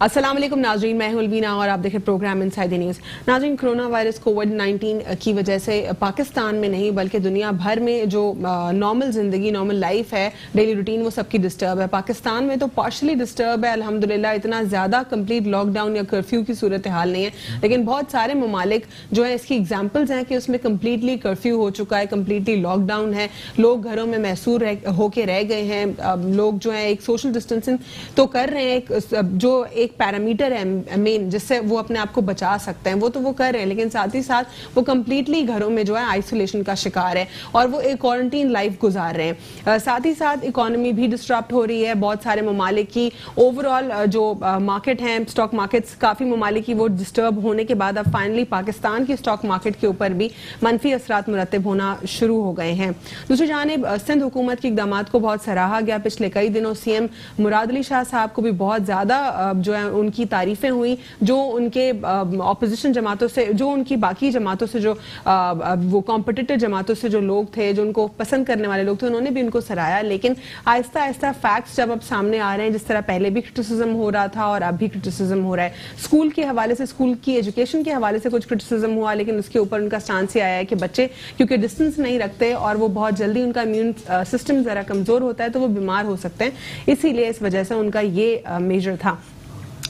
वालेकुम नाजरीन, मैं अलबीना और आप देखें प्रोग्राम इनसाइड द न्यूज़। नाजरीन, कोरोना वायरस कोविड 19 की वजह से पाकिस्तान में नहीं, बल्कि दुनिया भर में जो नॉर्मल ज़िंदगी नॉर्मल लाइफ है डेली रूटीन वो सबकी डिस्टर्ब है। पाकिस्तान में तो पार्शली डिस्टर्ब है, अल्हम्दुलिल्लाह, इतना ज़्यादा कंप्लीट लॉकडाउन या कर्फ्यू की सूरत हाल नहीं है। लेकिन बहुत सारे ममालिक जो है, इसकी एग्जाम्पल्स हैं कि उसमें कम्प्लीटली कर्फ्यू हो चुका है कम्प्लीटली लॉकडाउन है। लोग घरों में महसूर होके रह गए हैं। लोग जो है, एक सोशल डिस्टेंसिंग तो कर रहे हैं जो एक पैरामीटर है मेन जिससे वो अपने आप को बचा सकते हैं। वो तो वो कर रहे हैं, लेकिन साथ ही साथ वो कम्प्लीटली घरों में जो है आइसोलेशन का शिकार है और वो एक क्वारंटीन लाइफ गुजार रहे हैं। साथ ही साथ इकोनॉमी भी डिस्टर्ब हो रही है, बहुत सारे ममालिक की ओवरऑल जो मार्केट है स्टॉक मार्केट्स काफ़ी ममालिक की वो डिस्टर्ब होने के बाद अब फाइनली पाकिस्तान की स्टॉक मार्केट के ऊपर भी मनफी असरात मुरतब होना शुरू हो गए हैं। दूसरी जानब सिंध हुकूमत के इकदाम को बहुत सराहा गया पिछले कई दिनों। सीएम मुराद अली शाह साहब को भी बहुत ज़्यादा जो है उनकी तारीफें हुई जो उनके अपोजिशन जमातों से जो उनकी बाकी जमातों से जो आ, वो कॉम्पिटिटिव जमातों से जो लोग थे जो उनको पसंद करने वाले लोग थे उन्होंने भी उनको सराहा। लेकिन आहिस्ता आहिस्ता फैक्ट्स जब अब सामने आ रहे हैं जिस तरह पहले भी क्रिटिसिज्म हो रहा था और अब भी क्रिटिसिज्म हो रहा है। स्कूल के हवाले से स्कूल की एजुकेशन के हवाले से कुछ क्रिटिसिज्म हुआ लेकिन उसके ऊपर उनका स्टांस ये आया है कि बच्चे क्योंकि डिस्टेंस नहीं रखते और वो बहुत जल्दी उनका इम्यून सिस्टम जरा कमज़ोर होता है तो वो बीमार हो सकते हैं। इसीलिए इस वजह से उनका ये मेजर था।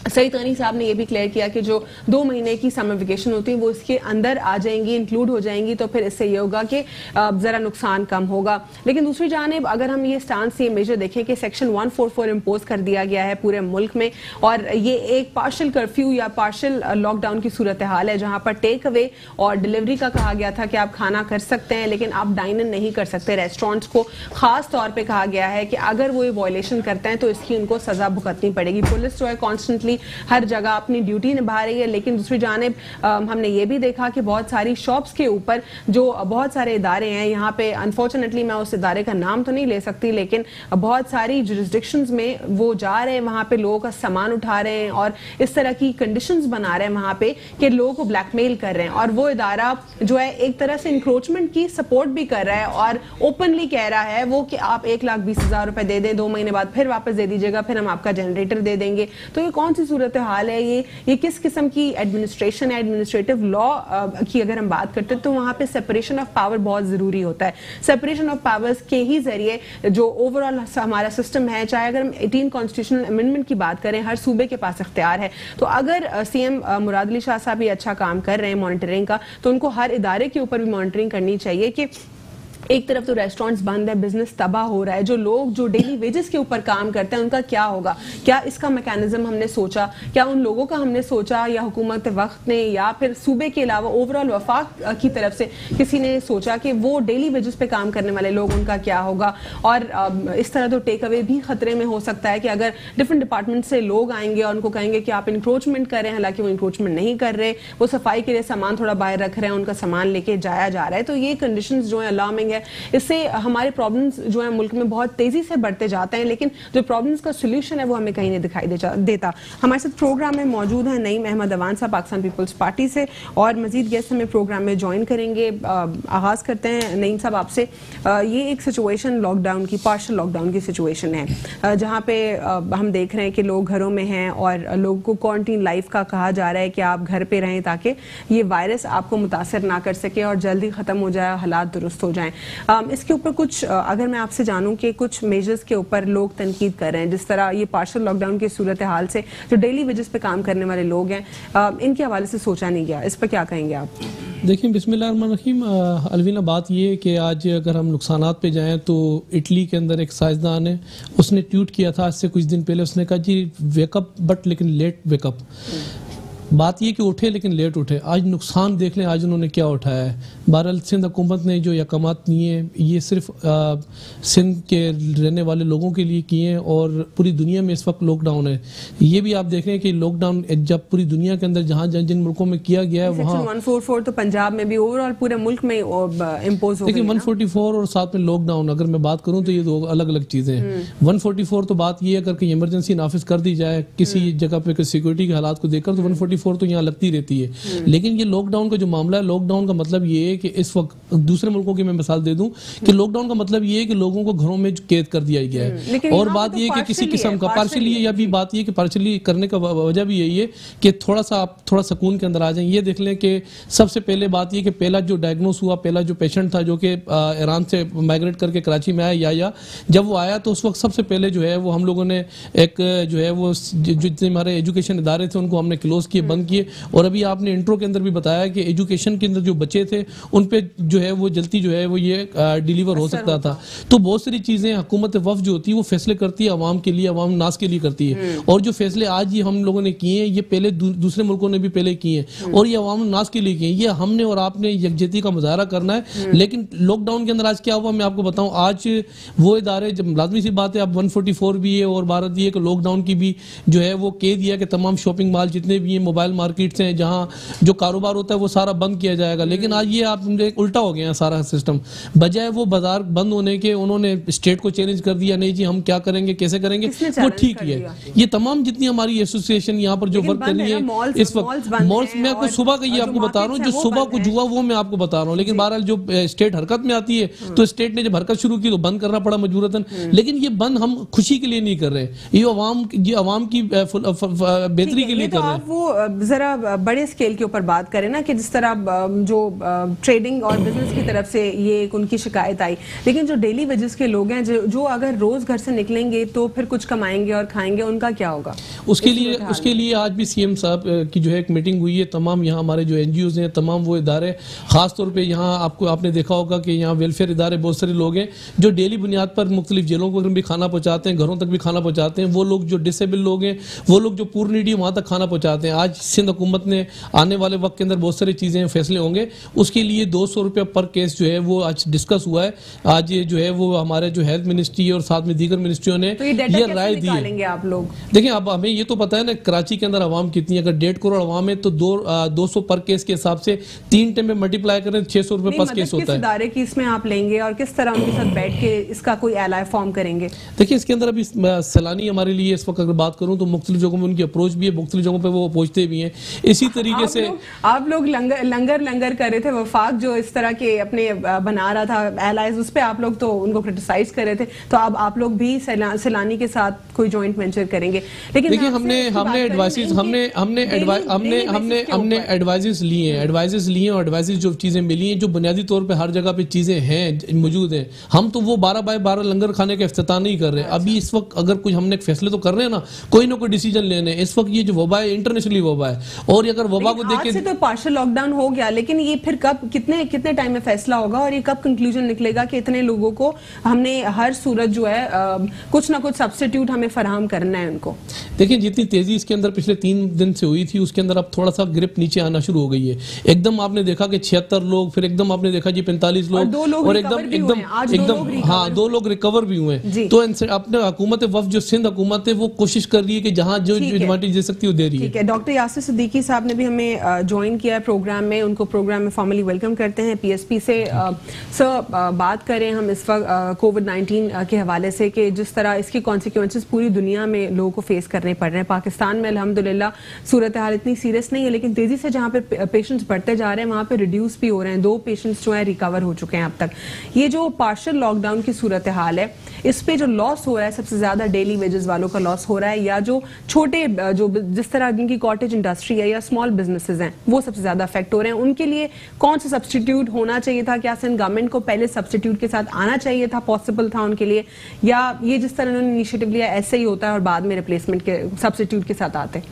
सईद गनी साहब ने यह भी क्लियर किया कि जो दो महीने की समर वेकेशन होती है, वो इसके अंदर आ जाएँगी इंक्लूड हो जाएँगी तो फिर इससे ये होगा कि ज़रा नुकसान कम होगा। लेकिन दूसरी जानब, अगर हम ये स्टांस ये मेजर देखें कि सेक्शन 144 इम्पोज कर दिया गया है पूरे मुल्क में, और ये एक पार्शल कर्फ्यू या पार्शल लॉकडाउन की सूरत हाल है, जहाँ पर टेक अवे और डिलीवरी का कहा गया था कि आप खाना कर सकते हैं, लेकिन आप डाइन इन नहीं कर सकते रेस्टोरेंट्स को। खास तौर पर कहा गया है कि अगर वो ये वॉयलेशन करते हैं तो इसकी उनको सजा भुगतनी पड़ेगी। पुलिस जो है कॉन्स्टेंटली हर जगह अपनी ड्यूटी निभा रही है, लेकिन दूसरी जानब हमने ये भी देखा कि बहुत सारी शॉप्स के ऊपर जो बहुत सारे इदारे हैं, यहाँ पे अनफॉर्चुनेटली मैं उस इदारे का नाम तो नहीं ले सकती, लेकिन बहुत सारी जुरिस्डिक्शन में वो जा रहे हैं, वहाँ पे लोगों का सामान उठा रहे हैं और इस तरह की कंडीशन बना रहे हैं वहाँ पे कि लोगों को ब्लैकमेल कर रहे हैं। और वो इदारा जो है, एक तरह से इंक्रोचमेंट की सपोर्ट भी कर रहा है और ओपनली कह रहा है वो कि आप एक लाख बीस हज़ार रुपए दे दें, दो महीने बाद फिर वापस दे दीजिएगा, फिर हम आपका जनरेटर दे देंगे। तो ये कौन सी सूरत हाल है ये? ये किस किस्म की एडमिनिस्ट्रेशन है? एडमिनिस्ट्रेटिव लॉ की अगर हम बात करते हैं तो वहाँ पे सेपरेशन ऑफ़ पावर बहुत ज़रूरी होता है। सेपरेशन ऑफ़ पावर्स के ही ज़रिए जो ओवरऑल हमारा सिस्टम है, चाहे अगर हम एटीन कॉन्स्टिट्यूशनल अमेंडमेंट की बात करें, हर सूबे के पास अख्तियार है। तो अगर सीएम मुराद अली शाह साहब ये अच्छा काम कर रहे हैं मॉनिटरिंग का तो उनको हर इदारे के ऊपर भी मॉनिटरिंग करनी चाहिए कि एक तरफ़ तो रेस्टोरेंट्स बंद है बिज़नेस तबाह हो रहा है, जो लोग जो डेली वेजेस के ऊपर काम करते हैं, उनका क्या होगा? क्या इसका मैकेनिज्म हमने सोचा? क्या उन लोगों का हमने सोचा या हुकूमत वक्त ने, या फिर सूबे के अलावा ओवरऑल वफाक की तरफ़ से किसी ने सोचा कि वो डेली वेजेस पे काम करने वाले लोग, उनका क्या होगा? और इस तरह तो टेक अवे भी खतरे में हो सकता है कि अगर डिफरेंट डिपार्टमेंट से लोग आएँगे और उनको कहेंगे कि आप इंक्रोचमेंट करें हालाँकि वो इंक्रोचमेंट नहीं कर रहे, वो सफ़ाई के लिए सामान थोड़ा बाहर रख रहे हैं, उनका सामान लेके जाया जा रहा है तो ये कंडीशन जो है अलार्मिंग है। है। इससे हमारे प्रॉब्लम्स जो है मुल्क में बहुत तेज़ी से बढ़ते जाते हैं, लेकिन जो प्रॉब्लम्स का सोल्यूशन है वो हमें कहीं नहीं दिखाई दे देता। हमारे साथ प्रोग्राम में मौजूद है नईम अहमद अवान साहब, पाकिस्तान पीपल्स पार्टी से, और मजीद गेस्ट हमें प्रोग्राम में ज्वाइन करेंगे। आगाज़ करते हैं नईम साहब आपसे। ये एक सिचुएशन लॉकडाउन की पार्शल लॉकडाउन की सिचुएशन है। जहाँ पे हम देख रहे हैं कि लोग घरों में हैं और लोगों को क्वारंटीन लाइफ का कहा जा रहा है कि आप घर पे रहें ताकि ये वायरस आपको मुतासर ना कर सके और जल्दी ख़त्म हो जाए, हालात दुरुस्त हो जाएँ। इसके ऊपर कुछ अगर मैं आपसे जानूं कि कुछ मेजर्स के ऊपर लोग तनकीद कर रहे हैं, जिस तरह ये पार्शल लॉकडाउन की सूरत हाल से जो डेली वेजेस पे काम करने वाले लोग हैं इनके हवाले से सोचा नहीं गया। इस पर क्या कहेंगे आप? देखिए, बिस्मिल्लाहिर्रहमानिर्रहीम अलवीना बात ये है कि आज अगर हम नुकसान पे जाएँ तो इटली के अंदर एक साइंसदान है, उसने ट्वीट किया था आज से कुछ दिन पहले, उसने कहा जी वेकअप बट लेकिन लेट वेकअप बात ये कि उठे लेकिन लेट उठे। आज नुकसान देख लें आज उन्होंने क्या उठाया है। बहरहाल सिंध हुकूमत ने जो यकाम लिए ये सिर्फ़ सिंध के रहने वाले लोगों के लिए किए हैं और पूरी दुनिया में इस वक्त लॉकडाउन है। ये भी आप देख रहे हैं कि लॉकडाउन जब पूरी दुनिया के अंदर जहाँ जिन जिन मुल्कों में किया गया है वहाँ तो पंजाब में भी ओवरऑल पूरे मुल्क में इम्पोज देखिए वन फोर्टी फोर और साथ में लॉकडाउन अगर मैं बात करूँ तो ये दो अलग अलग चीज़ें हैं। वन हम्म। फोर्टी फोर तो बात ये है अगर इमरजेंसी नाफिज कर दी जाए किसी हम्म। जगह पर सिक्योरिटी के हालात को देखकर तो वन फोर्टी फोर तो यहाँ लगती रहती है। लेकिन ये लॉकडाउन का जो मामला है लॉकडाउन का मतलब ये है कि इस वक्त दूसरे मुल्कों की मैं मिसाल दे दूँ कि लॉकडाउन का मतलब ये है कि लोगों को घरों में कैद कर दिया गया है। और बात पे ये तो कि किसी किस्म का पार्शली या भी बात ये कि पार्शली करने का वजह भी यही है कि थोड़ा सा आप थोड़ा सुकून के अंदर आ जाएँ। ये देख लें कि सबसे पहले बात ये कि पहला जो डायग्नोस हुआ पहला जो पेशेंट था जो कि ईरान से माइग्रेट करके कराची में आया या जब वो आया तो उस वक्त सबसे पहले जो है वो हम लोगों ने एक जो है वो जितने हमारे एजुकेशन इदारे थे उनको हमने क्लोज किए। बंद किए। और अभी आपने इंट्रो के अंदर भी बताया कि एजुकेशन के अंदर जो बच्चे थे उन पे जो है वो जल्दी जो है वो ये डिलीवर हो सकता था। तो बहुत सारी चीज़ें हुकूमत वफ जो होती है वो फैसले करती है अवाम के लिए अवाम नास के लिए करती है। और जो फैसले आज ये हम लोगों ने किए हैं ये पहले दूसरे मुल्कों ने भी पहले किए हैं। और ये अवाम नास के लिए किए हैं। ये हमने और आपने यकजहती का मुजाहरा करना है। लेकिन लॉकडाउन के अंदर आज क्या हुआ मैं आपको बताऊँ आज वो इदारे जब लाजमी सी बात है अब 144 भी है और भारत ये कि लॉकडाउन की भी जो है वो कह दिया कि तमाम शॉपिंग मॉल जितने भी हैं मोबाइल मार्केट्स हैं जहाँ जो कारोबार होता है वो सारा बंद किया जाएगा। लेकिन आज ये आप उल्टा हो गया है सारा सिस्टम बजाय वो बाज़ार बंद होने के उन्होंने स्टेट को चैलेंज कर दिया नहीं जी हम क्या करेंगे कैसे करेंगे? वो ठीक है ये तमाम जितनी हमारी एसोसिएशन यहाँ पर जो वर्क कर रही है इस वक्त मॉल्स मैं आपको सुबह का ये आपको बता रहा हूँ जो सुबह कुछ हुआ वो मैं आपको बता रहा हूँ। लेकिन बहरहाल जो स्टेट हरकत में आती है तो स्टेट ने जब हरकत शुरू की तो बंद करना पड़ा मजबूरतन। लेकिन ये बंद हम खुशी के लिए नहीं कर रहे। ये अवाम ये अवाम की बेहतरी के लिए तो कर रहे हैं। वो जरा बड़े स्केल के ऊपर बात करें ना कि जिस तरह जो ट्रेडिंग और बिज़नेस की तरफ़ से ये एक उनकी शिकायत आई। लेकिन जो डेली वेजेस के लोग हैं जो, जो अगर रोज घर से निकलेंगे तो फिर कुछ कमाएँगे और खाएँगे उनका क्या होगा? उसके लिए उसके लिए आज भी सीएम साहब की जो है एक मीटिंग हुई है। तमाम यहाँ हमारे जो एनजीओ हैं तमाम वो इदारे ख़ासतौर पर यहाँ आपको आपने देखा होगा कि यहाँ वेलफेयर इदारे बहुत सारे लोग हैं जो डेली बुनियाद पर मुख्तलिफ़ जेलों को भी खाना पहुँचाते हैं घरों तक भी खाना पहुँचाते हैं। वो लोग जो डिसेबल लोग हैं वो लोग जो पूर्ण नीडी वहाँ तक खाना पहुँचाते हैं। आज सिंध हुकूमत ने आने वाले वक्त के अंदर बहुत सारी चीज़ें फैसले होंगे। उसके लिए दो सौ रुपये पर केस जो है वो आज डिस्कस हुआ है। आज ये जो है वो हमारे जो हेल्थ मिनिस्ट्री और साथ में दीगर मिनिस्ट्रियों ने तो ये राय दी है। आप लोग? देखिए अब हमें ये तो पता है ना कराची के अंदर आवाम कितनी है? अगर डेढ़ करोड़ आवाम है तो दो दो सौ पर केस के हिसाब से तीन टाइम में मल्टीप्लाई करें छह सौ रुपए पर मतलब केस होता है। इदारे की इसमें आप लेंगे और किस तरह उनके साथ बैठ के इसका कोई एलाय फॉर्म करेंगे? देखिए इसके अंदर अभी सैलानी हमारे लिए इस वक्त अगर बात करूँ तो मुख्तलिफ़ जगहों में उनकी अप्रोच भी है मुख्तलिफ़ जगहों पे वो पहुँचते भी हैं। इसी तरीके आप से लोग आप लोग लंगर लंगर लंगर कर रहे थे वफाक जो इस तरह के अपने बना रहा था एलाइज उस पे आप लोग तो उनको क्रिटिसाइज कर रहे थे। तो अब आप लोग भी सैला- सैलानी के साथ कोई जॉइंट वेंचर करेंगे। लेकिन देखिए हमने हमने एडवाइसेस हमने हमने हमने हमने हमने ऊपर। लिए हैं। एडवाइसेस लिए हैं और एडवाइसेस जो चीज़ें मिली हैं जो बुनियादी तौर पर हर जगह पर चीज़ें हैं मौजूद हैं। हम तो वो बारह बाय बारह लंगर खाने का अफ्ताह नहीं कर रहे। अभी इस वक्त अगर कुछ हमने फैसले तो कर रहे हैं ना कोई ना कोई डिसीज़न लेने। इस वक्त ये जो वबा है इंटरनेशनली वबा है। और अगर वबा को लेकिन देख आज से के तो पार्शल लॉकडाउन हो गया लेकिन ये फिर कब कितने कितने टाइम में फैसला होगा और ये कब कंक्लूजन निकलेगा कि इतने लोगों को हमने हर सूरत जो है अ, कुछ ना कुछ सब्सिट्यूट हमें फराहम करना है उनको। देखिए जितनी तेज़ी इसके अंदर पिछले तीन दिन से हुई थी उसके अंदर अब थोड़ा सा ग्रिप नीचे आना शुरू हो गई है। एकदम आपने देखा कि छिहत्तर लोग फिर एकदम आपने देखा जी पैंतालीस लोग और एकदम एकदम एकदम हाँ दो लोग रिकवर भी हुए तो अपने हुकूमत वफ जो सिंध हुकूमत है वो कोशिश कर रही है कि जहाँ जो एडवांटेज दे सकती है वो दे रही है डॉक्टर यासिर सिद्दीकी साहब ने भी हमें ज्वाइन किया है प्रोग्राम में। उनको प्रोग्राम में फॉर्मली वेलकम करते हैं। पीएसपी से सर बात करें हम इस वक्त कोविड 19 के हवाले से कि जिस तरह इसके कॉन्सिक्वेंसेस पूरी दुनिया में लोगों को फेस करने पड़ रहे हैं। पाकिस्तान में अल्हम्दुलिल्लाह सूरत हाल इतनी सीरियस नहीं है, लेकिन तेज़ी से जहाँ पे पेशेंट्स बढ़ते जा रहे हैं, वहाँ पे रिड्यूस भी हो रहे हैं। दो पेशेंट्स जो है रिकवर हो चुके हैं अब तक। ये जो पार्शल लॉकडाउन की सूरत हाल है, इस पर जो लॉस हो रहा है, सबसे ज़्यादा डेली वेजेस वालों का लॉस हो रहा है, या जो छोटे जो जिस तरह जिनकी कॉटेज इंडस्ट्री है या स्मॉल बिजनेसेस हैं, वो सबसे ज़्यादा अफेक्ट हो रहे हैं। उनके लिए कौन सा सब्सटीट्यूट होना चाहिए था? क्या सिंध गवर्नमेंट को पहले सब्सटीट्यूट के साथ आना चाहिए था? पॉसिबल था उनके लिए? या ये जिस तरह उन्होंने इनिशिएटिव लिया, ऐसे ही होता है और बाद में रिप्लेसमेंट के सब्सटीट्यूट के साथ आते हैं?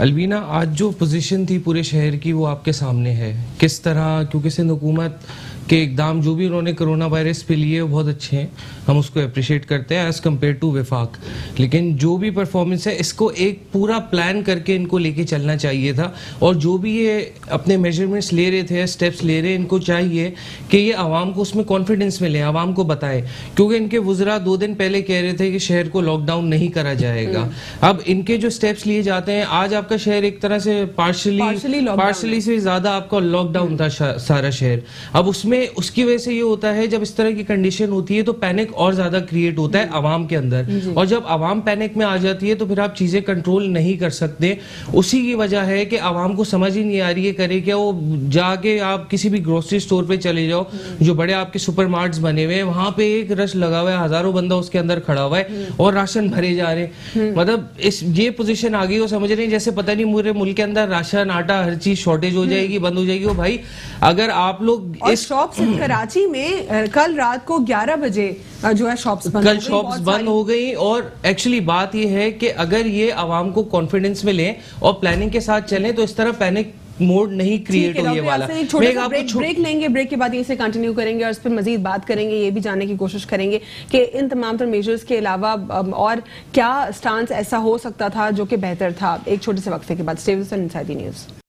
अलबीना आज जो पोजीशन थी पूरे शहर की, वो आपके सामने है। किस तरह? क्योंकि सिंध हुकूमत के इकदाम जो भी उन्होंने कोरोना वायरस पे लिए वो बहुत अच्छे हैं। हम उसको अप्रिशिएट करते हैं एज़ कंपेयर टू विफाक। लेकिन जो भी परफॉर्मेंस है इसको एक पूरा प्लान करके इनको लेके चलना चाहिए था। और जो भी ये अपने मेजरमेंट्स ले रहे थे स्टेप्स ले रहे हैं इनको चाहिए कि ये आवाम को उसमें कॉन्फिडेंस मिले आवाम को बताए। क्योंकि इनके वजरा दो दिन पहले कह रहे थे कि शहर को लॉकडाउन नहीं करा जाएगा। अब इनके जो स्टेप्स लिए जाते हैं आज आपका शहर एक तरह से पार्शली पार्शली से ज़्यादा आपका लॉकडाउन था सारा शहर। अब उसमें उसमें उसकी वजह से ये होता है जब इस तरह की कंडीशन होती है तो पैनिक और ज़्यादा क्रिएट होता है आवाम के अंदर। और जब आवाम पैनिक में आ जाती है तो फिर आप चीज़ें कंट्रोल नहीं कर सकते। उसी की वजह है कि आवाम को समझ ही नहीं आ रही है करे क्या वो जाके आप किसी भी ग्रोसरी स्टोर पे चले जाओ जो बड़े आपके सुपर बने हुए हैं वहाँ पे एक रश लगा हुआ है हज़ारों बंदा उसके अंदर खड़ा हुआ है और राशन भरे जा रहे हैं। मतलब इस ये पोजीशन आ गई वो समझ रहे हैं जैसे पता नहीं पूरे मुल्क के अंदर राशन आटा हर चीज़ शॉर्टेज हो जाएगी बंद हो जाएगी। वो भाई अगर आप लोग इस शॉप्स इन कराची में कल रात को 11 बजे जो है शॉप्स बंद कल शॉप्स बंद हो गई और एक्चुअली बात यह है कि अगर ये आवाम को कॉन्फिडेंस में लें और प्लानिंग के साथ चलें तो इस तरह पैनिक मोड नहीं क्रिएट है होने वाला। ब्रेक छो- ब्रेक लेंगे ब्रेक के बाद यहीं से कंटिन्यू करेंगे और इस पर मजीद बात करेंगे ये भी जानने की कोशिश करेंगे कि इन तमाम तर मेजर्स के अलावा और क्या स्टांस ऐसा हो सकता था जो कि बेहतर था? एक छोटे से वक्फे के बाद stay with in news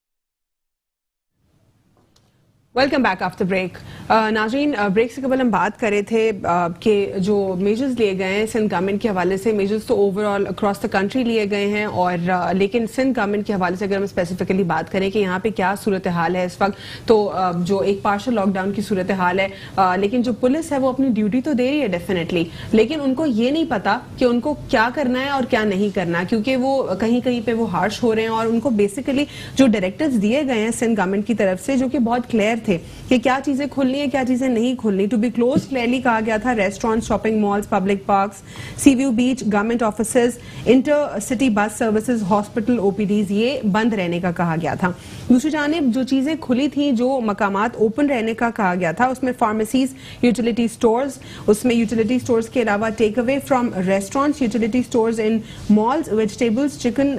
welcome back after break नाजरीन ब्रेक से कबल हम बात कर रहे थे uh, कि जो मेजर्स लिए गए हैं सिंध गवर्नमेंट के हवाले से मेजर्स तो ओवरऑल अक्रॉस द कंट्री लिए गए हैं और uh, लेकिन सिंध गवर्नमेंट के हवाले से अगर हम स्पेसिफिकली बात करें कि यहाँ पे क्या सूरत हाल है इस वक्त तो uh, जो एक पार्शल लॉकडाउन की सूरत हाल है लेकिन जो पुलिस है वो अपनी ड्यूटी तो दे रही है डेफिनेटली लेकिन उनको ये नहीं पता कि उनको क्या करना है और क्या नहीं करना क्योंकि वो कहीं कहीं पर वो हार्श हो रहे हैं और उनको बेसिकली जो डायरेक्टिव्स दिए गए हैं सिंध गवर्नमेंट की तरफ़ से जो कि बहुत क्लियर थे कि क्या चीज़ें खुलनी है, क्या चीज़ें नहीं खुलनी। टू बी क्लोज क्लियरली कहा गया था restaurant shopping malls public parks sea view beach government office inter city bus services hospital OPDs ये बंद रहने का कहा गया था। दूसरी जानब, जो चीज़ें खुली थी, जो मकामात ओपन रहने का कहा गया था, उसमें फार्मेसीज यूटिलिटी स्टोर्स उसमें यूटिलिटी स्टोर्स के अलावा take away from restaurants utility stores in malls vegetables chicken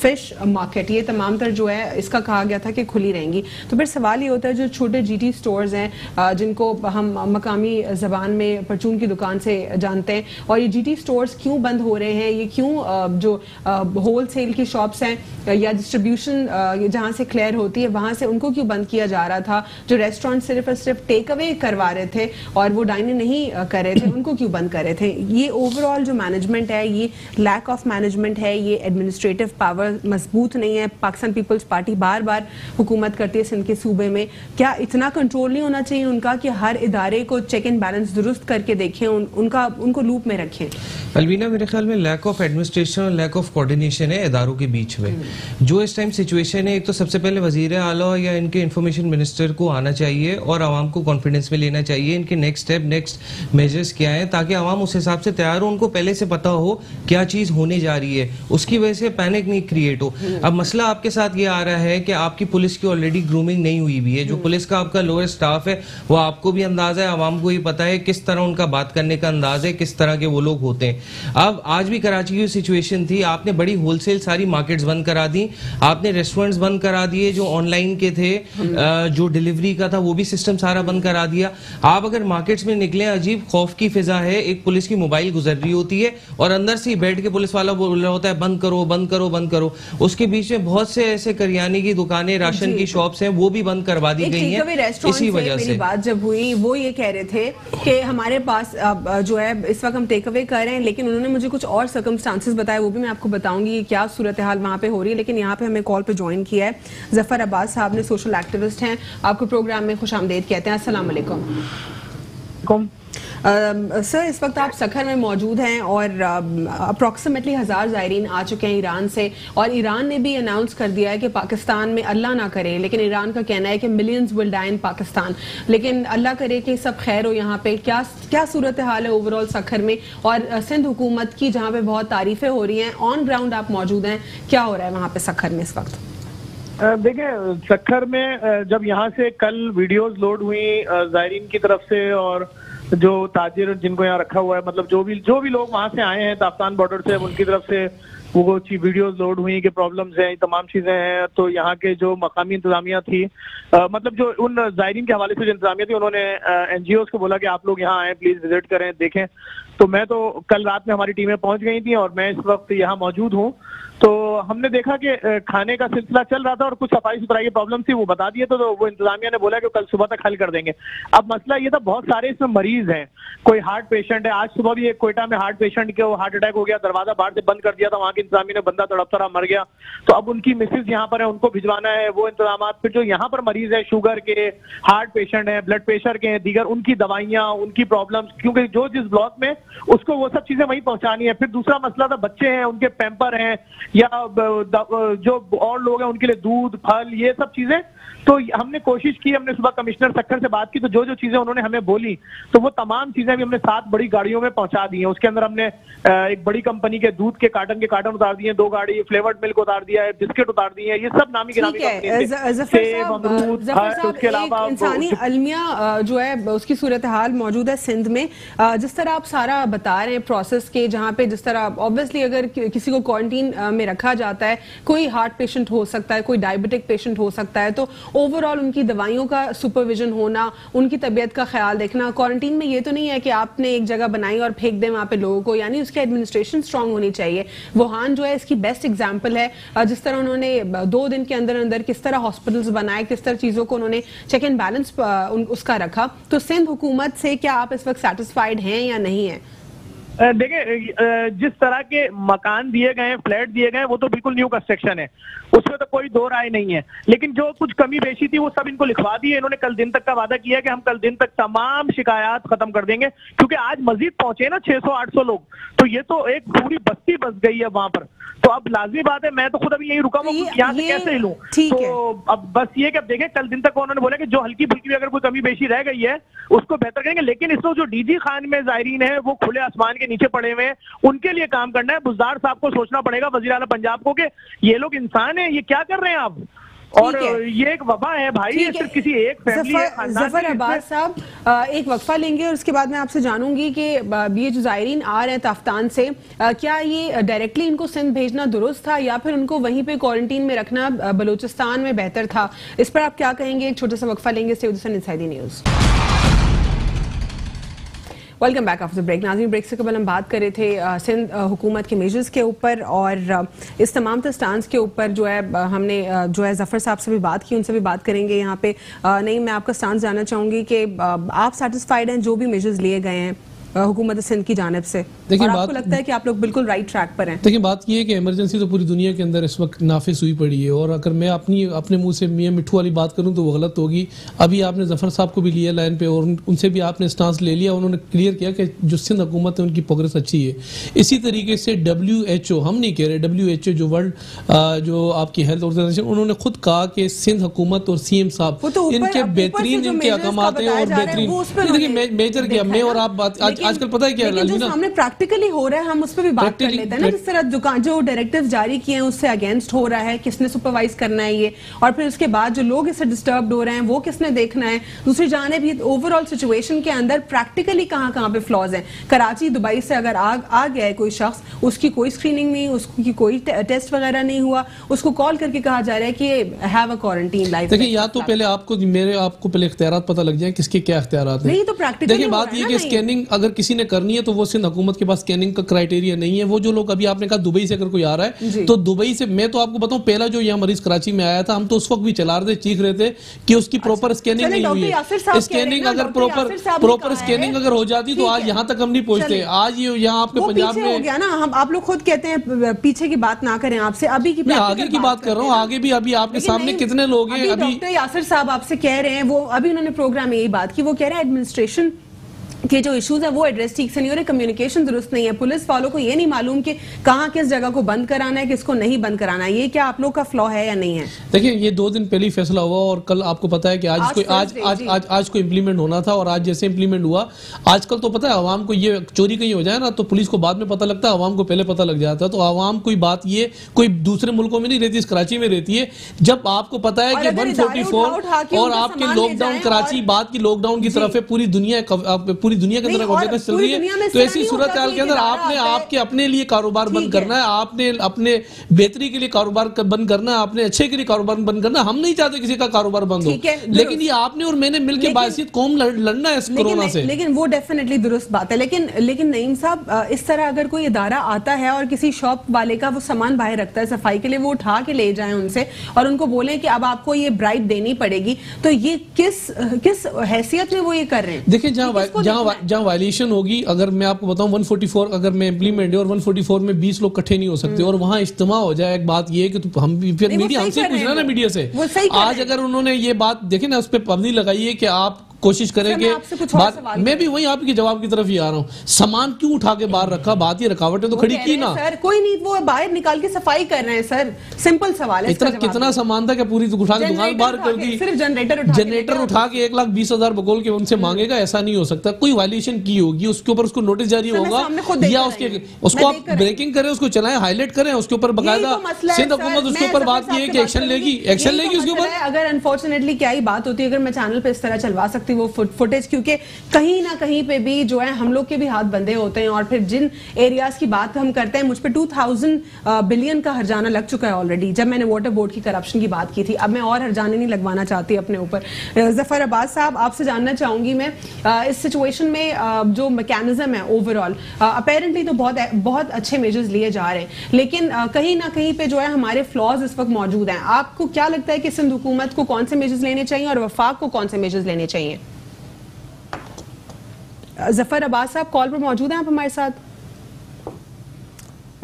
fish market ये तमाम तर जो है, इसका कहा गया था कि खुली रहेंगी। तो फिर सवाल ये होता है, जो छोटे जीटी स्टोर्स हैं जिनको हम मकामी जबान में परचून की दुकान से जानते हैं। और ये जीटी स्टोर्स क्यों बंद हो रहे हैं? ये क्यों जो होल सेल की शॉप्स हैं या डिस्ट्रीब्यूशन जहाँ से क्लियर होती है वहाँ से उनको क्यों बंद किया जा रहा था? जो रेस्टोरेंट सिर्फ़ और सिर्फ़ टेक अवे करवा रहे थे और वो डाइनिंग नहीं कर रहे थे उनको क्यों बंद कर रहे थे? ये ओवरऑल जो मैनेजमेंट है ये लैक ऑफ़ मैनेजमेंट है ये एडमिनिस्ट्रेटिव पावर मज़बूत नहीं है। पाकिस्तान पीपल्स पार्टी बार बार हुकूमत करती है सिंध के सूबे में। क्या इतना कंट्रोल नहीं होना चाहिए उनका कि हर इदारे को चेक एंड बैलेंस दुरुस्त करके देखें उन, उनका उनको लूप में रखें। अलवीना मेरे ख्याल में लैक ऑफ़ एडमिनिस्ट्रेशन और लैक ऑफ़ कोऑर्डिनेशन है इदारों के बीच में। जो इस टाइम सिचुएशन है एक तो सबसे पहले वज़ीर आला या इनके इंफॉर्मेशन मिनिस्टर को आना चाहिए और आवाम को कॉन्फिडेंस में लेना चाहिए इनके नेक्स्ट स्टेप नेक्स्ट मेजर्स क्या है ताकि आवाम उस हिसाब से तैयार हो उनको पहले से पता हो क्या चीज़ होने जा रही है। उसकी वजह से पैनिक नहीं क्रिएट हो। अब मसला आपके साथ ये आ रहा है कि आपकी पुलिस की ऑलरेडी ग्रूमिंग नहीं हुई भी है। जो पुलिस का आपका लोअर स्टाफ है वो आपको भी अंदाज़ा है आवाम को ही पता है किस तरह उनका बात करने का अंदाज है किस तरह के वो लोग होते हैं। अब आज भी कराची की सिचुएशन थी आपने बड़ी होलसेल सारी मार्केट्स बंद करा दी आपने रेस्टोरेंट्स बंद करा दिए जो ऑनलाइन के थे जो डिलीवरी का था वो भी सिस्टम सारा बंद करा दिया। आप अगर मार्केट्स में निकले अजीब खौफ की फिजा है एक पुलिस की मोबाइल गुजर रही होती है और अंदर से ही बैठ के पुलिस वाला बोल रहा होता है बंद करो बंद करो बंद करो। उसके बीच में बहुत से ऐसे करियाने की दुकानें राशन की शॉप्स हैं वो भी बंद करवा दी गई टेकअवे हैं रेस्टोरेंट इसी वजह से। बात जब हुई वो ये कह रहे थे कि हमारे पास जो है इस वक्त हम टेक अवे कर रहे हैं लेकिन उन्होंने मुझे कुछ और सर्कमस्टांसेस बताए वो भी मैं आपको बताऊँगी क्या सूरत हाल वहाँ पे हो रही है लेकिन यहाँ पे हमें कॉल पे ज्वाइन किया है। ज़फ़र अब्बास साहब ने सोशल एक्टिविस्ट हैं। आपको प्रोग्राम में खुश आमदेद कहते हैं। अस्सलाम वालेकुम। अम, सर इस वक्त आप सखर में मौजूद हैं और अप्रॉक्सीमेटली हज़ार ज़ायरीन आ चुके हैं ईरान से और ईरान ने भी अनाउंस कर दिया है कि पाकिस्तान में अल्लाह ना करे, लेकिन ईरान का कहना है कि millions will die in Pakistan. लेकिन अल्लाह करे कि सब खैर हो यहाँ पे। क्या क्या सूरत हाल है ओवरऑल सखर में? और सिंध हुकूमत की जहाँ पे बहुत तारीफें हो रही हैं ऑन ग्राउंड आप मौजूद हैं। क्या हो रहा है वहाँ पे सखर में इस वक्त? देखिए, सखर में जब यहाँ से कल वीडियोस लोड हुई जायरीन की तरफ़ से और जो ताजिर जिनको यहाँ रखा हुआ है मतलब जो भी जो भी लोग वहाँ से आए हैं ताफ्तान बॉर्डर से उनकी तरफ़ से वो ची वीडियोस लोड हुई कि प्रॉब्लम्स हैं तमाम चीज़ें हैं। तो यहाँ के जो मकामी इंतजामिया थी अ, मतलब जो उन जायरीन के हवाले से जो इंतजामिया थी उन्होंने एनजीओ को बोला कि आप लोग यहाँ आए प्लीज़ विज़िट करें देखें। तो मैं तो कल रात में हमारी टीमें पहुँच गई थी और मैं इस वक्त यहाँ मौजूद हूँ। तो हमने देखा कि खाने का सिलसिला चल रहा था और कुछ सफ़ाई सुथराई की प्रॉब्लम थी वो बता दिए तो, तो वो इंतजामिया ने बोला कि कल सुबह तक हल कर देंगे। अब मसला ये था बहुत सारे इसमें मरीज़ हैं। कोई हार्ट पेशेंट है आज सुबह भी एक कोयटा में हार्ट पेशेंट के हार्ट अटैक हो गया दरवाज़ा बाहर से बंद कर दिया था वहाँ की इंतजामिया ने बंदा तड़प तड़ा मर गया। तो अब उनकी मिसेज यहाँ पर है उनको भिजवाना है वो इंतज़ाम फिर जो यहाँ पर मरीज़ है शुगर के हार्ट पेशेंट है ब्लड प्रेशर के हैं दीगर उनकी दवाइयाँ उनकी प्रॉब्लम क्योंकि जो जिस ब्लॉक में उसको वो सब चीज़ें वहीं पहुंचानी है। फिर दूसरा मसला था बच्चे हैं उनके पैम्पर हैं या जो और लोग हैं उनके लिए दूध फल ये सब चीज़ें तो हमने कोशिश की हमने सुबह कमिश्नर सक्खर से बात की तो जो जो चीज़ें उन्होंने हमें बोली तो वो तमाम चीज़ें भी हमने सात बड़ी गाड़ियों में पहुँचा दी हैं। उसके अंदर हमने एक बड़ी कंपनी के दूध के कार्टन के कार्टन उतार दिए दो गाड़ी फ्लेवर्ड मिल्क उतार दिया है बिस्किट उतार दिए ये सब नामी गिरामी है उसके अलावा इंसानी अलमिया जो है उसकी सूरत हाल मौजूद है सिंध में। जिस तरह आप सारा बता रहे हैं प्रोसेस के जहाँ पे जिस तरह ऑब्वियसली अगर किसी को क्वारंटीन में रखा जाता है, कोई हार्ट पेशेंट हो सकता है, कोई डायबिटिक पेशेंट हो सकता है तो ओवरऑल उनकी दवाइयों का सुपरविजन होना, उनकी तबीयत का ख्याल देखना क्वारंटीन में ये तो नहीं है कि आपने एक जगह बनाई और फेंक दें वहाँ पे लोगों को, यानी उसकी एडमिनिस्ट्रेशन स्ट्रांग होनी चाहिए। वुहान जो है, इसकी बेस्ट एग्ज़ाम्पल है जिस तरह उन्होंने दो दिन के अंदर अंदर किस तरह हॉस्पिटल्स बनाए, किस तरह चीज़ों को उन्होंने चेक एंड बैलेंस उसका रखा। तो सिंध हुकूमत से क्या आप इस वक्त सेटिस्फाइड हैं या नहीं है? देखिए जिस तरह के मकान दिए गए हैं फ्लैट दिए गए हैं वो तो बिल्कुल न्यू कंस्ट्रक्शन है। उसमें तो कोई दो राय नहीं है। लेकिन जो कुछ कमी बेशी थी वो सब इनको लिखवा दी है। इन्होंने कल दिन तक का वादा किया कि हम कल दिन तक तमाम शिकायत खत्म कर देंगे क्योंकि आज मजीद पहुँचे ना 600-800 लोग। तो ये तो एक पूरी बस्ती बस गई है वहाँ पर। तो अब लाजमी बात है मैं तो खुद अभी यही रुका हुआ हूँ यहाँ से कैसे हिलूं? ठीक तो अब बस ये कि अब देखें कल दिन तक उन्होंने बोला कि जो हल्की फुल्की भी अगर कोई कमी बेशी रह गई है उसको बेहतर करेंगे। लेकिन इस वक्त जो डीजी खान में जायरीन है वो खुले आसमान के नीचे पड़े हुए हैं। उनके लिए काम करना है। बुजदार साहब को सोचना पड़ेगा वज़ीर आला पंजाब को कि ये लोग इंसान है ये क्या कर रहे हैं आप? और। ये एक वबा है भाई ये सिर्फ़ किसी एक फैमिली ज़फ़र अब्बास साहब एक वक्फा लेंगे और उसके बाद मैं आपसे जानूँगी कि ये जो जायरीन आ रहे हैं ताफ्तान से क्या ये डायरेक्टली इनको सिंध भेजना दुरुस्त था या फिर उनको वहीं पे क्वारंटीन में रखना बलूचिस्तान में बेहतर था? इस पर आप क्या कहेंगे? एक छोटा सा वक्फा लेंगे news. Welcome back after break. Nazi break से कबल हम बात कर रहे थे सिंध हुकूमत के मेजर्स के ऊपर और इस तमाम स्टांस के ऊपर जो है हमने जो है ज़फ़र साहब से भी बात की, उनसे भी बात करेंगे यहाँ पे। नहीं, मैं आपका स्टांस जानना चाहूँगी कि आप सेटिस्फाइड हैं जो भी मेजर्स लिए गए हैं हुकूमत सिंध की जानब से? देखिए, बात- लगता है कि आप लोग बिल्कुल राइट ट्रैक पर हैं? देखिए बात ये है कि इमरजेंसी तो पूरी दुनिया के अंदर इस वक्त नाफिस हुई पड़ी है। और अगर मैं अपनी अपने मुँह से मियाँ मिठू वाली बात करूँ तो वो गलत होगी। अभी आपने ज़फ़र साहब को भी लिया लाइन पे और उनसे भी आपने स्टांस ले लिया। उन्होंने क्लियर किया कि जो सिंध हुकूमत है उनकी प्रोग्रेस अच्छी है। इसी तरीके से डब्ल्यू एच ओ हम नहीं कह रहे डब्ल्यू एच ओ जो वर्ल्ड जो आपकी हेल्थ ऑर्गेनाइजेशन उन्होंने खुद कहा कि सिंध हुकूमत और सी एम साहब तो इनके बेहतरीन इनके अहकाम हैं और बेहतरीन देखिए मेजर क्या मैं और आप बात आजकल पता है क्या प्रैक्टिकली हो रहा है हम उस पर भी बात कर लेते हैं ना जिस तरह दुकान जो डायरेक्टिव जारी किए हैं उससे अगेंस्ट हो रहा है किसने सुपरवाइज करना है ये। और फिर उसके बाद जो लोग इससे डिस्टर्ब हो रहे हैं वो किसने देखना है? दूसरी जाने भी ओवरऑल सिचुएशन के अंदर प्रैक्टिकली कहाँ कहाँ पे फ्लॉज हैं? कराची दुबई से अगर आ, आ गया है कोई शख्स उसकी कोई स्क्रीनिंग नहीं उसकी कोई टेस्ट वगैरह नहीं हुआ उसको कॉल करके कहा जा रहा है कि हैव अ क्वारंटीन लाइफ देखिए या तो पहले आपको मेरे आपको पहले इख्तियार पता लग जाए किसके क्या इख्तियार नहीं, तो देखिए बात रहा है ये कि स्कैनिंग अगर किसी ने करनी है तो वो सिंध हुकूमत के पास स्कैनिंग का क्राइटेरिया नहीं है वो जो लोग अभी आपने कहा दुबई से अगर कोई आ रहा है तो दुबई से मैं तो आपको बताऊँ पहला जो यहाँ मरीज़ कराची में आया था हम तो उस वक्त भी चला रहे थे चीख रहे थे कि उसकी प्रॉपर स्कैनिंग नहीं हुई है। स्कैनिंग अगर प्रॉपर प्रॉपर स्कैनिंग अगर हो जाती तो आज यहाँ तक हम नहीं पहुँचते। आज ये यहाँ आपके पंजाब हो में गया ना हम आप लोग खुद कहते हैं पीछे की बात ना करें आपसे अभी की मैं आगे की बात कर रहा हूँ। आगे भी अभी आपके सामने कितने लोग हैं अभी अभी डॉक्टर यासिर साहब आपसे कह रहे हैं वो अभी उन्होंने प्रोग्राम में यही बात की वो कह रहे हैं एडमिनिस्ट्रेशन के जो इश्यूज़ है वो एड्रेस ठीक से नहीं हो रहे कम्युनिकेशन दुरुस्त नहीं है। पुलिस वालों को ये नहीं मालूम कि कहाँ किस जगह को बंद कराना है किसको नहीं बंद कराना है। ये क्या आप लोग का फ्लॉ है या नहीं है? देखिए ये दो दिन पहले ही फैसला हुआ और कल आपको पता है कि आज, आज कोई आज आज आज आज को इम्प्लीमेंट होना था और आज जैसे इम्प्लीमेंट हुआ आजकल तो पता है आवाम को ये चोरी कहीं हो जाए ना तो पुलिस को बाद में पता लगता है आवाम को पहले पता लग जाता है। तो आवाम कोई बात ये कोई दूसरे मुल्कों में नहीं रहती इस कराची में रहती है। जब आपको पता है कि वन और आपके लॉकडाउन कराची बात की लॉकडाउन की तरफ़ है पूरी दुनिया पूरी दुनिया के अंदर अवेयरनेस चल रही है तो ऐसी सूरत हाल के अंदर आपने आपके अपने लिए कारोबार बंद करना है। आपने अपने बेहतरी के लिए कारोबार बंद करना है आपने अच्छे के लिए कारोबार बंद करना हम नहीं चाहते किसी का कारोबार बंद हो। लेकिन ये आपने और मैंने मिलकर बायसीत कौम लड़ना है इस कोरोना से। लेकिन वो डेफिनेटली दुरुस्त बात है। लेकिन लेकिन नईम साहब इस तरह अगर कोई इदारा आता है और किसी शॉप वाले का वो सामान बाहर रखता है सफ़ाई के लिए वो उठा के ले जाए उनसे और उनको बोले कि अब आपको ये ब्राइब देनी पड़ेगी तो ये किस किस हैसियत में वो ये कर रहे हैं? देखिए जहाँ किसको जहाँ जहाँ वायलेशन होगी अगर मैं आपको बताऊँ 144 अगर मैं इम्प्लीमेंट है और 144 में 20 लोग इकट्ठे नहीं हो सकते और वहाँ इज्तम हो जाए एक बात ये कि तो हम फिर मीडिया हमसे पूछना ना मीडिया से। आज अगर उन्होंने ये बात देखे ना उस पर पबनी लगाई है कि आप कोशिश करेंगे कुछ बात मैं भी वही आपके जवाब की तरफ़ ही आ रहा हूँ। सामान क्यों उठा के बाहर रखा? बात ये रकावटें तो खड़ी की ना। सर कोई नहीं वो बाहर निकाल के सफ़ाई कर रहे हैं सर। सिंपल सवाल है इतना कितना सामान था क्या पूरी उठा के दुकान बाहर कर दी? सिर्फ़ जनरेटर जनरेटर उठा के एक लाख बीस हज़ार बकोल के उनसे मांगेगा ऐसा नहीं हो सकता। कोई वायलेशन की होगी? उसके ऊपर उसको नोटिस जारी होगा? या उसके उसको आप। ब्रेकिंग करें उसको चलाएँ हाईलाइट करें उसके ऊपर बकायदा तो है, सिंध हुकूमत उसके ऊपर बात की है कि एक्शन लेगी एक्शन तो लेगी उसके ऊपर। अगर अनफॉर्चुनेटली क्या ही बात होती है अगर मैं चैनल पर इस तरह चलवा सकती हूँ वो फुटेज क्योंकि कहीं ना कहीं पे भी जो है, हम लोग के भी हाथ बंधे होते हैं और फिर जिन एरियाज़ की बात हम करते हैं, मुझ पर टू थाउज़ेंड बिलियन का हरजाना लग चुका है ऑलरेडी जब मैंने वाटर बोर्ड की करप्शन की बात की थी। अब मैं और हरजाने नहीं लगवाना चाहती अपने ऊपर। ज़फ़र अब्बास साहब, आपसे जानना चाहूँगी मैं इस सिचुएशन में जो मैकेनिज्म है ओवरऑल अपेरेंटली तो बहुत बहुत अच्छे मेजर्स लिए जा रहे हैं, लेकिन कहीं ना कहीं पे जो है, हमारे फ्लॉज इस वक्त मौजूद हैं। आपको क्या लगता है कि सिंध हुकूमत को कौन से मेजर्स लेने चाहिए और वफाक को कौन से मेजर्स लेने चाहिए? ज़फ़र अब्बास साहब कॉल पर मौजूद हैं आप हमारे साथ?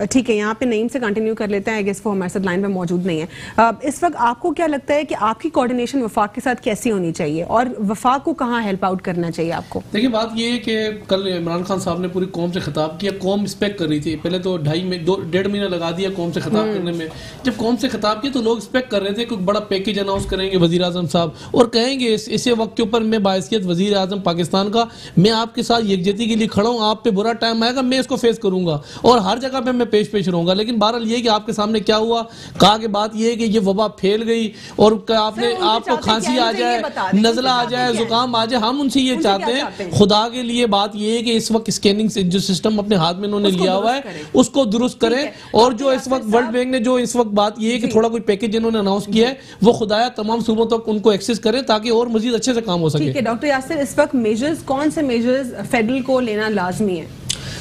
ठीक है यहाँ पे नईम से कंटिन्यू कर लेते हैं आई गेस वो हमारे साथ लाइन पे मौजूद नहीं है। इस वक्त आपको क्या लगता है कि आपकी कोऑर्डिनेशन वफाक के साथ कैसी होनी चाहिए और वफाक को कहाँ हेल्प आउट करना चाहिए आपको? देखिए बात ये है कि कल इमरान खान साहब ने पूरी कौम से खिताब किया कौम एक्सपेक्ट कर रही थी। पहले तो ढाई में दो डेढ़ महीना लगा दिया कौम से खिताब करने में। जब कौम से खिताब किया तो लोग एक्सपेक्ट कर रहे थे कि बड़ा पैकेज अनाउंस करेंगे वज़ीर आज़म साहब। और कहेंगे इस, इसे वक्त के ऊपर मैं बायसियत वज़ीर आज़म पाकिस्तान का मैं आपके साथ यकजहती के लिए खड़ा हूँ आप पे बुरा टाइम आएगा मैं इसको फेस करूँगा। और हर जगह पर मैं पेश पेश रहूँगा। लेकिन बहरहाल ये कि आपके सामने क्या हुआ? कहा कि बात ये है कि ये वबा फैल गई और आपने आपको खांसी आ जाए नजला आ जाए जुकाम आ जाए हम उनसे ये चाहते हैं। खुदा के लिए बात ये है कि इस वक्त स्कैनिंग से जो सिस्टम अपने हाथ में उन्होंने लिया हुआ है उसको दुरुस्त करें और जो इस वक्त वर्ल्ड बैंक ने जो इस वक्त बात ये है कि थोड़ा कोई पैकेज इन्होंने अनाउंस किया है वो खुदाया तमाम सूबों तक उनको एक्सेस करें ताकि और मजीद अच्छे से काम हो ठीक सके। है डॉक्टर यासिर इस वक्त मेजर्स कौन से मेजर्स फेडरल को लेना लाजमी है?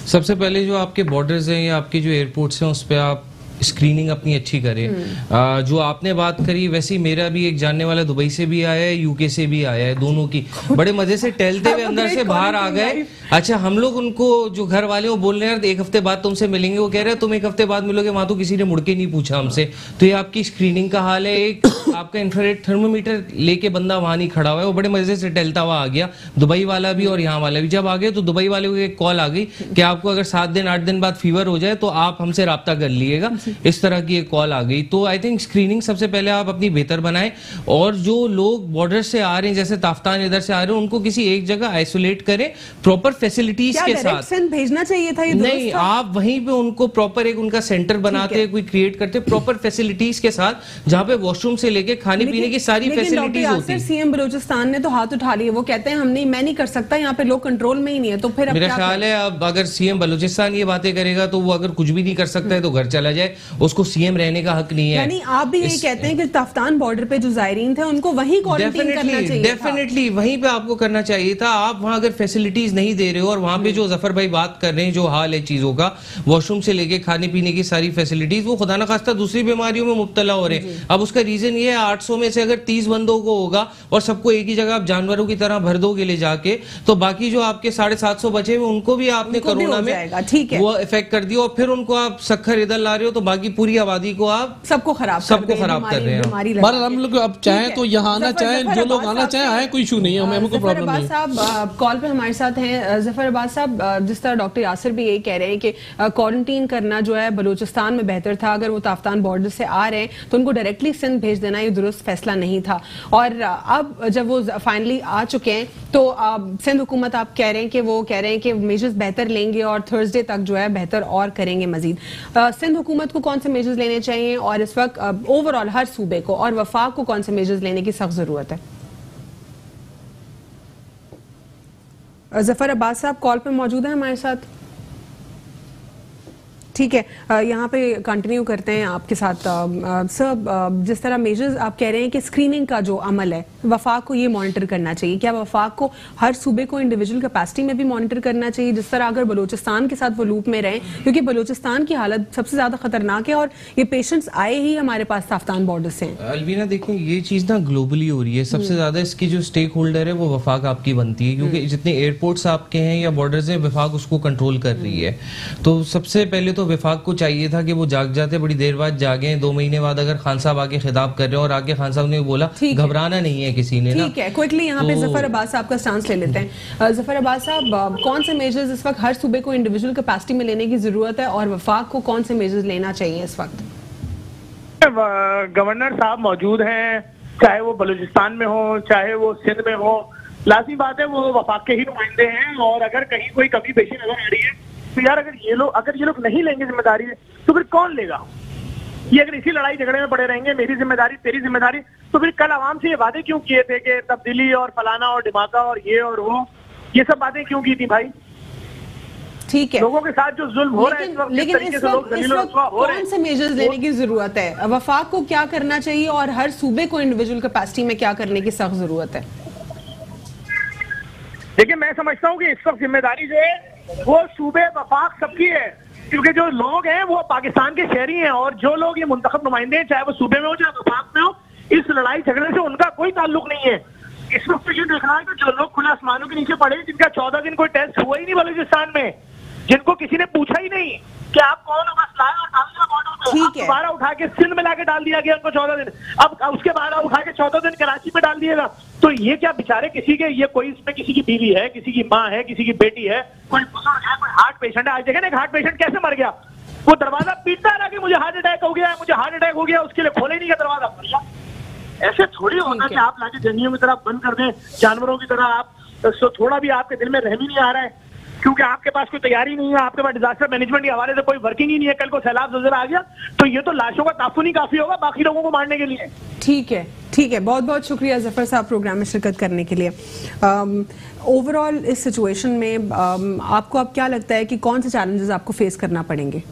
सबसे पहले जो आपके बॉर्डर्स हैं या आपके जो एयरपोर्ट्स हैं उस पर आप स्क्रीनिंग अपनी अच्छी करें। आ, जो आपने बात करी वैसे ही मेरा भी एक जानने वाला दुबई से भी आया है यूके से भी आया है दोनों की। बड़े मज़े से टहलते हुए अंदर से बाहर आ गए। अच्छा हम लोग उनको जो घर वाले वो बोल रहे हैं एक हफ़्ते बाद तुमसे मिलेंगे। वो कह रहे हैं तुम एक हफ़्ते बाद मिलोगे वहाँ तो किसी ने मुड़ के नहीं पूछा हमसे। तो ये आपकी स्क्रीनिंग का हाल है। एक आपका इंफ्रारेड थर्मोमीटर लेके बंदा वहाँ नहीं खड़ा हुआ है। वो बड़े मज़े से टहलता हुआ आ गया दुबई वाला भी और यहाँ वाला भी। जब आ गए तो दुबई वाले को एक कॉल आ गई कि आपको अगर सात दिन आठ दिन बाद फीवर हो जाए तो आप हमसे रब्ता कर लीजिएगा इस तरह की एक कॉल आ गई। तो आई थिंक स्क्रीनिंग सबसे पहले आप अपनी बेहतर बनाएँ और जो लोग बॉर्डर से आ रहे हैं जैसे ताफ्तान इधर से आ रहे हैं उनको किसी एक जगह आइसोलेट करें प्रॉपर फैसिलिटीज़ के साथ। भेजना चाहिए था ये नहीं? आप वहीं पे उनको प्रॉपर एक उनका सेंटर बनाते हैं। कोई क्रिएट करते प्रॉपर फैसिलिटीज़ के साथ जहाँ पे वॉशरूम से लेके खाने पीने की सारी फैसिलिटीज़ होती हैं। सीएम बलोचिस्तान ने तो हाथ उठा लिए। वो कहते हैं हम नहीं मैं नहीं कर सकता यहाँ पे लोग कंट्रोल में ही नहीं है। तो फिर मेरा ख्याल है अब अगर सीएम बलूचिस्तान ये बातें करेगा तो वो अगर कुछ भी नहीं कर सकता है तो घर चला जाए। उसको सीएम रहने का हक नहीं है। यानी आप भी यही कहते हैं कि तफ्तान बॉर्डर पे जो जायरीन थे उनको वहीं क्वारंटीन करना चाहिए डेफिनेटली वहीं पे आपको करना चाहिए था। आप वहाँ अगर फैसिलिटीज़ नहीं दे रहे हो और वहाँ पे जो ज़फ़र भाई बात कर रहे हैं जो हाल है चीज़ों का वॉशरूम से लेके खाने पीने की सारी फैसिलिटीज़ वो खुदा ना खास्ता दूसरी बीमारियों में मुब्तला हो रहे हैं। अब उसका रीजन ये है आठ सौ में से अगर तीस बंदों को होगा और सबको एक ही जगह आप जानवरों की तरह भर दोगे ले जाके तो बाकी जो आपके साढ़े सात सौ बचे हुए उनको भी आपने कोरोना में ठीक है। वो इफ़ेक्ट कर दिया और फिर उनको आप सखर इधर ला रहे हो तो बाकी पूरी आबादी को आप सबको खराब सबको खराब कर रहे हैं। बीमारी हम लोग अब चाहें तो यहाँ आना चाहें जो लोग आना चाहें आए कोई इशू नहीं है हमें हमें कोई प्रॉब्लम नहीं साहब कॉल पे हमारे साथ हैं ज़फ़र अब्बास साहब जिस तरह डॉक्टर यासिर भी यही कह रहे हैं कि क्वारंटीन करना जो है बलूचिस्तान में बेहतर था अगर वो ताफ्तान बॉर्डर से आ रहे हैं तो उनको डायरेक्टली सिंध भेज देना ये दुरुस्त फैसला नहीं था। और अब जब वो फाइनली आ चुके हैं तो सिंध हुकूमत, आप कह रहे हैं कि वो कह रहे हैं कि मेजर्स बेहतर लेंगे और थर्सडे तक जो है बेहतर और करेंगे मजीद। सिंध हुकूमत को कौन से मेजर्स लेने चाहिए और इस वक्त ओवरऑल हर सूबे को और वफाक को कौन से मेजर्स लेने की सख्त ज़रूरत है? ज़फ़र अब्बास साहब कॉल पर मौजूद हैं हमारे साथ। ठीक है यहाँ पे कंटिन्यू करते हैं आपके साथ सर जिस तरह मेजर्स आप कह रहे हैं कि स्क्रीनिंग का जो अमल है वफाक को ये मॉनिटर करना चाहिए। क्या वफाक को हर सूबे को इंडिविजुअल कैपेसिटी में भी मॉनिटर करना चाहिए? जिस तरह अगर बलूचिस्तान के साथ वो लूप में रहें क्योंकि बलूचिस्तान की हालत सबसे ज़्यादा खतरनाक है और ये पेशेंट्स आए ही हमारे पास ताफ्तान बॉर्डर से अलवीना देखिए ये चीज़ ना ग्लोबली हो रही है। सबसे ज़्यादा इसकी जो स्टेक होल्डर है वो वफाक आपकी बनती है क्योंकि जितने एयरपोर्ट्स आपके हैं या बॉर्डर्स हैं वफाक उसको कंट्रोल कर रही है। तो सबसे पहले तो वफाक को चाहिए था कि वो जाग जाते बड़ी देर बाद जागे। दो महीने बाद अगर खान साहब आके खिताब कर रहे हैं और आगे खान साहब ने बोला घबराना नहीं है किसी ने ठीक है क्विकली यहाँ पे तो- ज़फ़र अब्बास साहब का स्टांस ले लेते हैं। ज़फ़र अब्बास साहब कौन से मेजर्स इस वक्त हर सूबे को इंडिविजुअल कैपेसिटी में लेने की ज़रूरत है और वफाक को कौन से मेजर्स लेना चाहिए इस वक्त? गवर्नर साहब मौजूद हैं चाहे वो बलूचिस्तान में हो चाहे वो सिंध में हो। लाजमी बात है वो वफाक के ही नुमाइंदे हैं और अगर कहीं कोई कमी पेशी नज़र आ रही है तो यार अगर ये लोग अगर ये लोग नहीं लेंगे ज़िम्मेदारी तो फिर कौन लेगा? ये अगर इसी लड़ाई झगड़े में पड़े रहेंगे मेरी ज़िम्मेदारी तेरी ज़िम्मेदारी तो फिर कल आवाम से ये वादे क्यों किए थे कि तब्दीली और फलाना और डिमाका और ये और वो? ये सब बातें क्यों की थी भाई? ठीक है। लोगों के साथ जो जुल्म हो रहा है इस लेकिन वक्त लेकिन इस से लोग वक्त इस वक्त कौन से मेजर्स लेने की ज़रूरत है? वफाक को क्या करना चाहिए और हर सूबे को इंडिविजुअल कैपेसिटी में क्या करने की सख्त ज़रूरत है? देखिए मैं समझता हूँ कि इस वक्त ज़िम्मेदारी जो है वो सूबे वफाक सबकी है, क्योंकि जो लोग हैं, वो पाकिस्तान के शहरी हैं, और जो लोग ये मुंतब नुमाइंदे हैं, चाहे वो सूबे में हो, चाहे वफाक में हो, इस लड़ाई झगड़े से उनका कोई ताल्लुक नहीं है। इस वक्त ये ये देखना है कि जो लोग खुले आसमानों के नीचे पड़े, जिनका चौदह दिन कोई टेस्ट हुआ ही नहीं बलूचिस्तान में, जिनको किसी ने पूछा ही नहीं। कि आप कौन हो? बस लाए और डाल दिया बॉर्डर पे ठीक है। दोबारा उठा के सिंध में लाके डाल दिया गया उनको चौदह दिन। अब उसके बाद उठा के चौदह दिन कराची में डाल दिएगा। तो ये क्या बेचारे किसी के ये कोई इसमें किसी की बीवी है किसी की माँ है किसी की बेटी है कोई बुज़ुर्ग है कोई हार्ट पेशेंट है? आज देखे ना एक हार्ट पेशेंट कैसे मर गया? वो दरवाज़ा पीटता रहा कि मुझे हार्ट अटैक हो गया है मुझे हार्ट अटैक हो गया उसके लिए खोले नहीं गया दरवाज़ा। ऐसे थोड़ी ठीक कि। आप लाके जंगियों की तरह बंद कर दें जानवरों की तरह आप तो थोड़ा भी आपके दिल में रहम नहीं आ रहा है। क्योंकि आपके पास कोई तैयारी नहीं है आपके पास डिजास्टर मैनेजमेंट के हवाले से कोई वर्किंग ही नहीं है कल को सैलाब नज़र आ गया तो ये तो लाशों का ताफुन ही काफ़ी होगा बाकी लोगों को मारने के लिए। ठीक है ठीक है बहुत बहुत शुक्रिया ज़फ़र साहब प्रोग्राम में शिरकत करने के लिए। ओवरऑल इस सिचुएशन में um, आपको अब क्या लगता है कि कौन से चैलेंजेस आपको फेस करना पड़ेंगे?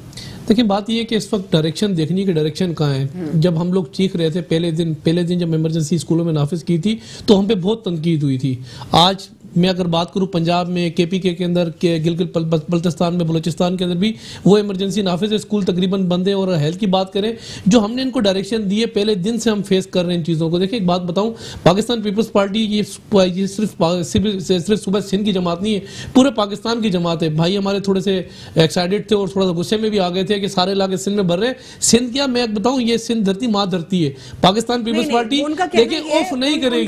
देखिए बात यह है कि इस वक्त डायरेक्शन देखने की डायरेक्शन कहाँ है। जब हम लोग चीख रहे थे पहले दिन पहले दिन जब इमरजेंसी स्कूलों में नाफिज की थी तो हम पे बहुत तनकीद हुई थी। आज मैं अगर बात करूँ पंजाब में के पी के के अंदर के गिलगित बल- बल- बल्तिस्तान में बलूचिस्तान के अंदर भी वो इमरजेंसी नाफिज स्कूल तकरीबन बंद है और हेल्थ की बात करें जो हमने इनको डायरेक्शन दिए पहले दिन से हम फेस कर रहे हैं इन चीज़ों को। देखिए एक बात बताऊँ पाकिस्तान पीपल्स पार्टी ये ये सिर्फ़ सिर्फ़ सिर्फ़ सुबह सिंध की जमात नहीं है पूरे पाकिस्तान की जमात है। भाई हमारे थोड़े से एक्साइटेड थे और थोड़ा सा गुस्से में भी आ गए थे कि सारे इलाके सिंध में भर रहे हैं। सिंध क्या मैं बताऊँ ये सिंध धरती माँ धरती है। पाकिस्तान पीपल्स पार्टी देखिए ऑफ़ नहीं करेगी।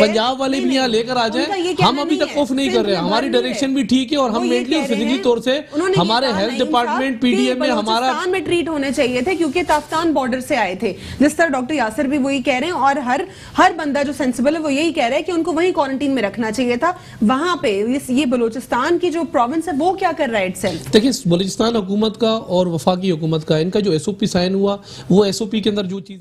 पंजाब वाले भी यहाँ लेकर आ जाए कहना हम अभी तक है। ऑफ़ नहीं कर रहे में हमारी डायरेक्शन भी ठीक है और हम मेंटली फिजिकली तौर से हमारे हेल्थ डिपार्टमेंट पीडीएम में हमारा में ट्रीट होने चाहिए थे क्योंकि ताफ्तान बॉर्डर से आए थे। जिस तरह डॉक्टर यासर भी वही कह रहे हैं और हर हर बंदा जो सेंसिबल है वो यही कह रहा है कि उनको वही क्वारंटीन में रखना चाहिए था। वहाँ पे ये बलूचिस्तान की जो प्रोविंस है वो क्या कर रहा है इटसेल्फ देखिए बलूचिस्तान हुकूमत का और वफाकी हुकूमत का इनका जो एसओपी साइन हुआ वो एसओपी के अंदर जो चीज़